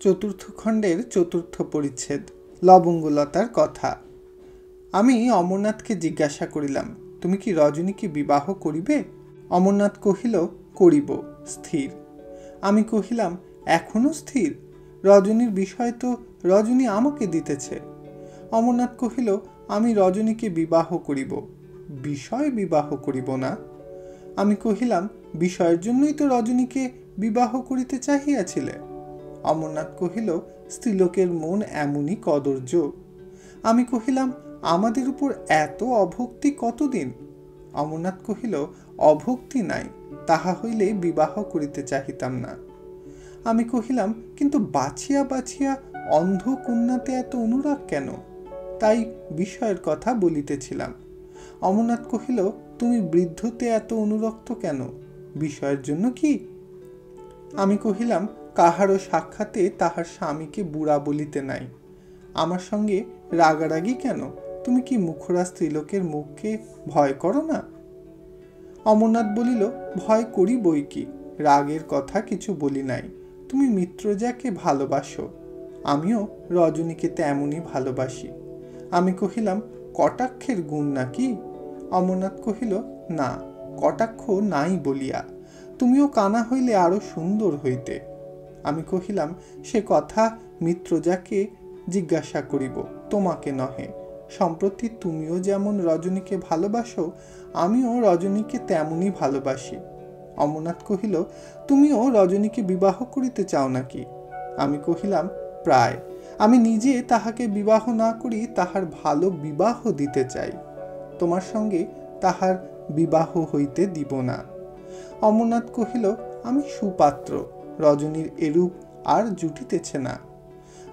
চতুর্থ খণ্ডের চতুর্থ পরিচ্ছেদ, লবঙ্গলতার কথা। আমি অমরনাথকে জিজ্ঞাসা করিলাম, তুমি কি রজনীকে বিবাহ করিবে? অমরনাথ কহিল, করিব, স্থির। আমি কহিলাম, এখনও স্থির? রজনীর বিষয় তো রজনী আমাকে দিতেছে। অমরনাথ কহিল, আমি রজনীকে বিবাহ করিব। বিষয় বিবাহ করিব না? আমি কহিলাম, বিষয়ের জন্যই তো রজনীকে বিবাহ করিতে চাহিয়াছিলে। অমরনাথ কহিল, স্ত্রীলোকের মন এমনই কদর্য। আমি কহিলাম, আমাদের উপর এত অভক্তি কতদিন? অমরনাথ কহিল, অভক্তি নাই, তাহা হইলে বিবাহ করিতে চাহিতাম না। আমি কহিলাম, কিন্তু বাছিয়া বাছিয়া অন্ধ কন্যাতে এত অনুরাগ কেন? তাই বিষয়ের কথা বলিতেছিলাম। অমরনাথ কহিল, তুমি বৃদ্ধতে এত অনুরক্ত কেন? বিষয়ের জন্য কি? আমি কহিলাম কাহারও সাক্ষাতে তাহার স্বামীকে বুড়া বলিতে নাই। আমার সঙ্গে রাগারাগি কেন? তুমি কি মুখরা স্ত্রীলোকের মুখকে ভয় করো না? অমরনাথ বলিল, ভয় করি বই কি? রাগের কথা কিছু বলি নাই। তুমি মিত্রজাকে ভালোবাসো। আমিও রজনীকে তেমনই ভালোবাসি। আমি কহিলাম, কটাক্ষের গুণ নাকি? অমরনাথ কহিল, না, কটাক্ষ নাই বলিয়া। তুমিও কানা হইলে আরও সুন্দর হইতে। আমি কহিলাম, সে কথা মিত্র যাকে জিজ্ঞাসা করিব, তোমাকে নহে। সম্প্রতি তুমিও যেমন রজনীকে ভালোবাসো, আমিও রজনীকে তেমনই ভালোবাসি। অমরনাথ কহিল, তুমিও রজনীকে বিবাহ করিতে চাও নাকি? আমি কহিলাম, প্রায়। আমি নিজে তাহাকে বিবাহ না করি তাহার ভালো বিবাহ দিতে চাই। তোমার সঙ্গে তাহার বিবাহ হইতে দিব না। অমরনাথ কহিল, আমি সুপাত্র। রজনীর এরূপ আর জুটিতেছে না।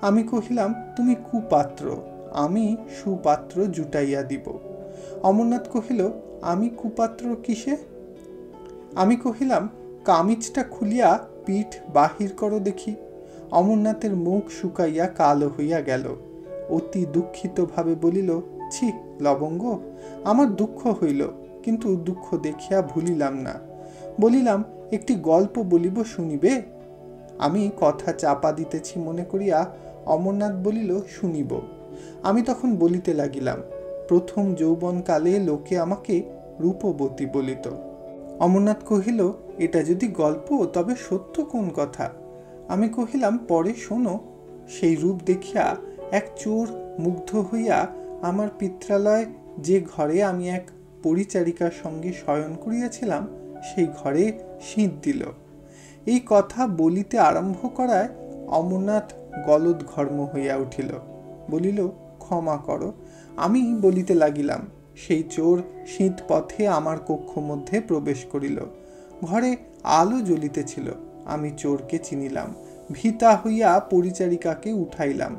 আমি কহিলাম, তুমি কুপাত্র, আমি সুপাত্র জুটাইয়া দিব। অমরনাথ কহিল, আমি কুপাত্র কিসে? আমি কহিলাম, কামিজটা খুলিয়া পিঠ বাহির করো দেখি। অমরনাথের মুখ শুকাইয়া কালো হইয়া গেল। অতি দুঃখিতভাবে বলিল, ছি লবঙ্গ, আমার দুঃখ হইল, কিন্তু দুঃখ দেখিয়া ভুলিলাম না। বলিলাম, একটি গল্প বলিব শুনিবে? আমি কথা চাপা দিতেছি মনে করিয়া অমরনাথ বলিল, শুনিব। আমি তখন বলিতে লাগিলাম, প্রথম যৌবনকালে লোকে আমাকে রূপবতী বলিত। অমরনাথ কহিল, এটা যদি গল্প, তবে সত্য কোন কথা? আমি কহিলাম, পরে শোনো। সেই রূপ দেখিয়া এক চোর মুগ্ধ হইয়া আমার পিত্রালয় যে ঘরে আমি এক পরিচারিকার সঙ্গে শয়ন করিয়াছিলাম, সেই ঘরে শীত দিল। এই কথা বলিতে আরম্ভ করায় অমরনাথ গলদ ঘর্ম হইয়া উঠিল। বলিল, ক্ষমা করো, আমি বলিতে লাগিলাম, সেই চোর শীত পথে আমার কক্ষ মধ্যে প্রবেশ করিল। ঘরে আলো জ্বলিতেছিল, আমি চোরকে চিনিলাম, ভিতা হইয়া পরিচারিকাকে উঠাইলাম।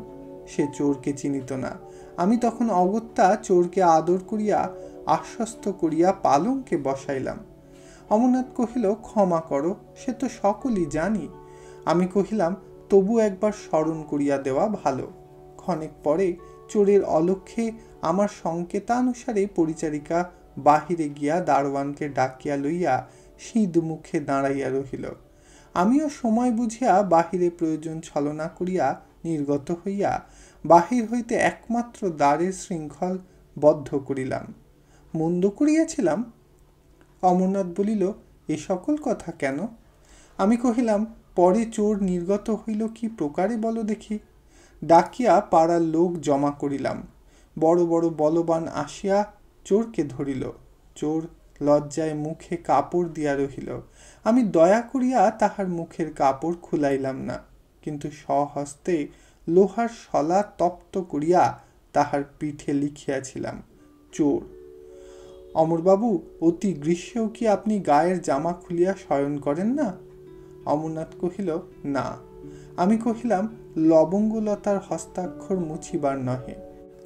সে চোরকে চিনিত না। আমি তখন অগত্যা চোরকে আদর করিয়া আশ্বস্ত করিয়া পালঙ্কে বসাইলাম। অমরনাথ কহিল, ক্ষমা করো, সে তো সকলই জানি। আমি কহিলাম, তবু একবার স্মরণ করিয়া দেওয়া ভালো। ক্ষণেক পরে চোরের অলক্ষ্যে আমার সংকেতানুসারে পরিচারিকা বাহিরে গিয়া দারোয়ানকে ডাকিয়া লইয়া সিঁদ মুখে দাঁড়াইয়া রহিল। আমিও সময় বুঝিয়া বাহিরে প্রয়োজন ছলনা করিয়া নির্গত হইয়া বাহির হইতে একমাত্র দ্বারের শৃঙ্খল বদ্ধ করিলাম। মন্দ করিয়াছিলাম অমরনাথ বলিল, এ সকল কথা কেন? আমি কহিলাম, পরে চোর নির্গত হইল কি প্রকারে বলো দেখি। ডাকিয়া পাড়ার লোক জমা করিলাম। বড় বড় বলবান আসিয়া চোরকে ধরিল। চোর লজ্জায় মুখে কাপড় দিয়া রহিল। আমি দয়া করিয়া তাহার মুখের কাপড় খুলাইলাম না। কিন্তু স্বহস্তে লোহার শলা তপ্ত করিয়া তাহার পিঠে লিখিয়াছিলাম, চোর অমরবাবু, অতি গ্রীষ্মেও কি আপনি গায়ের জামা খুলিয়া শয়ন করেন না? অমরনাথ কহিল, না। আমি কহিলাম, লবঙ্গলতার হস্তাক্ষর মুছিবার নহে।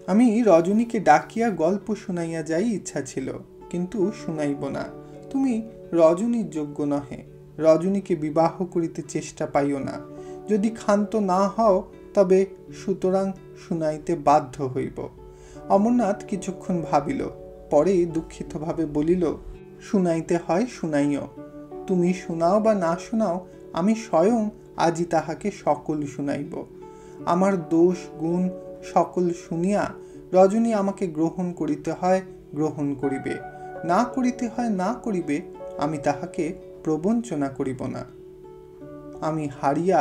আমি রজনীকে ডাকিয়া গল্প শুনাইয়া যাই ইচ্ছা ছিল, কিন্তু শুনাইব না। তুমি রজনীর যোগ্য নহে। রজনীকে বিবাহ করিতে চেষ্টা পাইও না। যদি ক্ষান্ত না হও, তবে সুতরাং শুনাইতে বাধ্য হইব। অমরনাথ কিছুক্ষণ ভাবিল। পরে দুঃখিতভাবে বলিল, শুনাইতে হয় শুনাইও। তুমি শোনাও বা না শোনাও, আমি স্বয়ং আজি তাহাকে সকল শুনাইব। আমার দোষ, গুণ সকল শুনিয়া রজনী আমাকে গ্রহণ করিতে হয়, গ্রহণ করিবে। না করিতে হয়, না করিবে, আমি তাহাকে প্রবঞ্চনা করিব না। আমি হারিয়া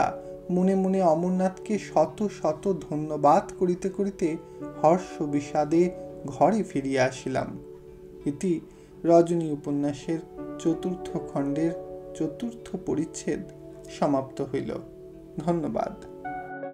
মনে মনে অমরনাথকে শত শত ধন্যবাদ করিতে করিতে হর্ষ বিষাদে ঘরে ফিরিয়া আসিলাম। ইতি রজনী উপন্যাসের চতুর্থ খণ্ডের চতুর্থ পরিচ্ছেদ সমাপ্ত হইল। ধন্যবাদ।